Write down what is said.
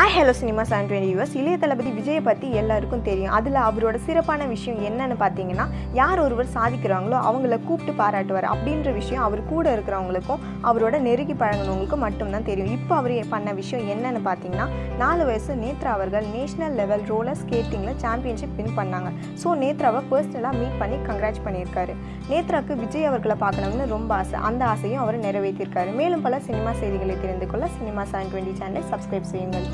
ஆ hello cinema seven twenty US Ilaya Thalapathy விஜயை பற்றி எல்லாருக்கும் தெரியும். அதில் அவரோட சிறப்பான விஷயம் என்னன்னு பார்த்தீங்கன்னா யார் ஒருவர் சாதிக்கிறாங்களோ அவங்கள கூப்பிட்டு பாராட்டுவார். அப்படின்ற விஷயம் அவர் கூட இருக்கிறவங்களுக்கும் அவரோட நெருங்கி பழங்கினவங்களுக்கும் மட்டும்தான் தெரியும். இப்போ அவர் பண்ண விஷயம் என்னன்னு பார்த்தீங்கன்னா நாலு வயசு நேத்ரா அவர்கள் நேஷனல் லெவல் ரோலர் ஸ்கேட்டிங்கில் சாம்பியன்ஷிப் வின் பண்ணாங்க. ஸோ நேத்ராவை பர்சனலாக மீட் பண்ணி கங்க்ராச் பண்ணியிருக்காரு. நேத்ராவுக்கு விஜய் அவர்களை பார்க்கணும்னு ரொம்ப ஆசை. அந்த ஆசையும் அவர் நிறைவேற்றியிருக்காரு. மேலும் பல சினிமா செய்திகளை தெரிந்து கொள்ள சினிமா செவன் டுவெண்ட்டி சேனலை சப்ஸ்கிரைப் செய்யுங்கள்.